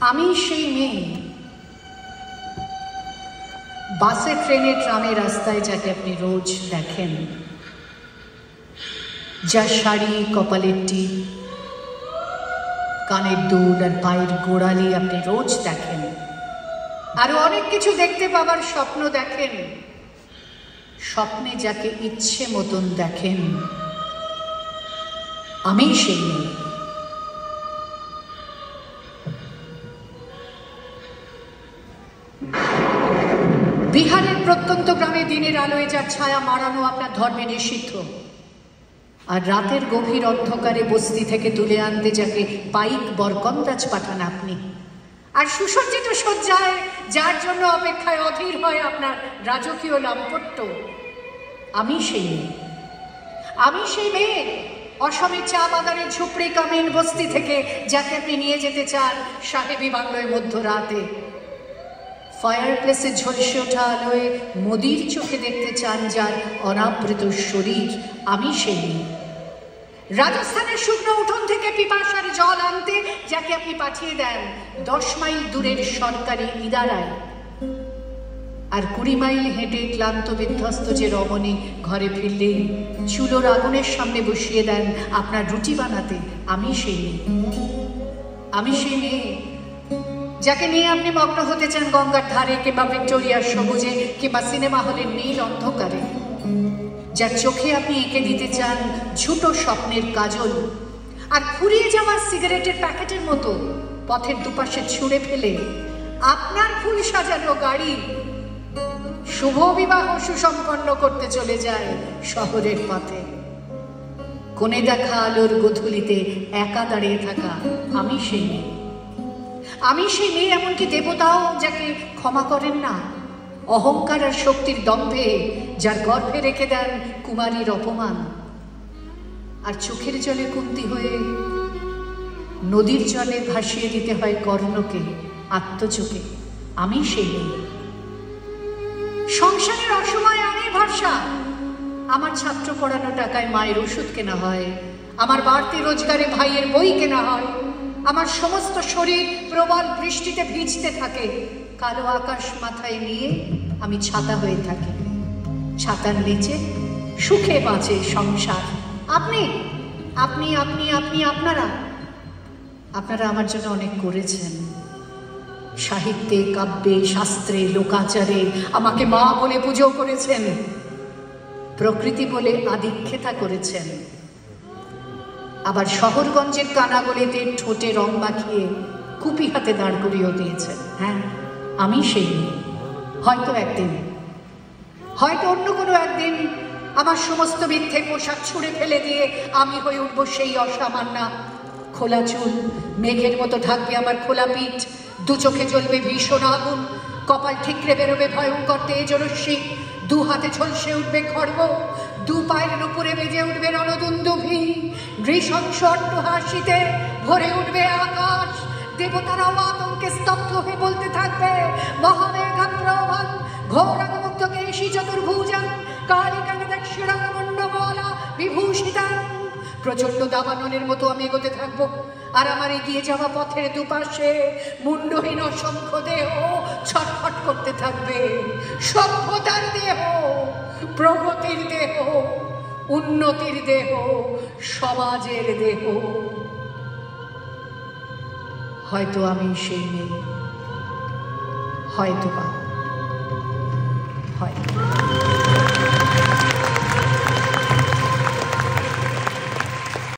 আমি সেই মেয়ে, বাসে, ট্রেনে, ট্রামে, রাস্তায় যাকে আপনি রোজ দেখেন যার শাড়ি, কপালের টিপ, কানের দুল আর পায়ের গোড়ালি আপনি রোজ দেখেন। আরও অনেক কিছু দেখতে পাবার স্বপ্ন দেখেন। স্বপ্নে যাকে ইচ্ছে মতন দেখেন। আমি সেই মেয়ে বিহারের প্রত্যন্ত গ্রামে দিনের আলোয় যার ছায়া মারানো আপনার ধর্মে নিষিদ্ধ। আর রাতের গভীর অন্ধকারে বস্তি থেকে তুলে আনতে যাকে পাইক বরকন্দাজ পাঠান আপনি। আর সুসজ্জিত সজ্জায় যার জন্য অপেক্ষায় অধীর হয় আপনার রাজকীয় লাম্পট্য আমি সেই মেয়ে আমি সেই মেয়ে। অসমের চা বাগানের ঝুপড়ি কামিন বস্তি থেকে যাকে আপনি নিয়ে যেতে চান, সাহেবি বাংলোয় মধ্যরাতে ফায়ার প্লেসে ঝলসে ওঠা আলোয় মোদির চোখে দেখতে চান যার অনাবৃত শরীর, আমি সেই। রাজস্থানের শুকনো উঠোন থেকে পিপাসার জল আনতে যাকে আপনি পাঠিয়ে দেন, দশ মাইল দূরের সরকারি ইদারায় আর কুড়ি মাইল হেঁটে ক্লান্ত বিধ্বস্ত যে রমণী ঘরে ফিরলেই চুলোর আগুনের সামনে বসিয়ে দেন, আপনার রুটি বানাতে আমি সেই মেয়ে। আমি সেই মেয়ে। যাকে নিয়ে আপনি মগ্ন হতে চান গঙ্গার ধারে কিংবা ভিক্টোরিয়ার সবুজে কিংবা সিনেমা হলের নীল অন্ধকারে। যার চোখে আপনি এঁকে দিতে চান ছোট স্বপ্নের কাজল আর ফুরিয়ে যাওয়া সিগারেটের প্যাকেটের মতো পথের দুপাশে ছুঁড়ে ফেলে আপনার ফুল সাজানো গাড়ি শুভ বিবাহ সুসম্পন্ন করতে চলে যায় শহরের পথে। কোণে দেখা আলোর গধূলিতে একা দাঁড়িয়ে থাকা আমি সেই মেয়ে। আমি সেই মেয়ে এমনকি দেবতাও যাকে ক্ষমা করেন না। অহংকার আর শক্তির দম্ভে যার গর্ভে রেখে দেন কুমারীর অপমান। আর চোখের জলে কুন্তি হয়ে নদীর জলে ভাসিয়ে দিতে হয় কর্ণকে, আত্মচোখে। আমি সেই মেয়ে। সংসারের অসময়ে আমি ভরসা। আমার ছাত্র পড়ানো টাকায় মায়ের ওষুধ কেনা হয়। আমার বাড়তি রোজগারে ভাইয়ের বই কেনা হয়। আমার সমস্ত শরীর প্রবল বৃষ্টিতে ভিজতে থাকে। কালো আকাশ মাথায় নিয়ে আমি ছাতা হয়ে থাকি। ছাতার নিচে সুখে বাঁচে সংসার। আপনি আপনি আপনি আপনি আপনারা। আপনারা আমার জন্য অনেক করেছেন। সাহিত্যে, কাব্যে, শাস্ত্রে, লোকাচারে আমাকে মা বলে পুজো করেছেন। প্রকৃতি বলে আদিক্ষেতা করেছেন। আবার শহরগঞ্জের কানাগলিতে ঠোঁটে রং মাখিয়ে কুপি হাতে দাঁড় করিয়েও দিয়েছেন। হ্যাঁ আমি সেই। হয়তো একদিন। হয়তো অন্য কোনো একদিন আমার সমস্ত মিথ্যে পোশাক ছুঁড়ে ফেলে দিয়ে আমি হয়ে উঠবো সেই অসামান্যা খোলা চুল, মেঘের মতো ঢাকবে আমার খোলা পিঠ দু চোখে জ্বলবে ভীষণ আগুন, কপাল ঠিকরে বেরোবে ভয়ঙ্কর তেজরশ্মি দু হাতে ঝলসে উঠবে খড়গ দু পায়ের উপরে বেজে উঠবে রণদুন্দুভি, নৃশংস হাসিতে ভরে উঠবে আকাশ দেবতারাও আতঙ্কে স্তব্ধ হয়ে বলতে থাকবে মহামেঘাপ্রভান ঘোর আগমুক্ত কেশী চতুর্ভুজান কালিকাঙ্গ দক্ষিণাঙ্গ মণ্ডমালা বিভূষিতান প্রচণ্ড দাবাননের মতো আমি এগোতে থাকব। আর আমার এগিয়ে যাওয়া পথের দুপাশে মুন্ডহীন অসংখ্য দেহ ছটফট করতে থাকবে। সভ্যতার দেহ, প্রগতির দেহ, উন্নতির দেহ, সমাজের দেহ। হয়তো আমি সেই মেয়ে হয়তো বা হয়তো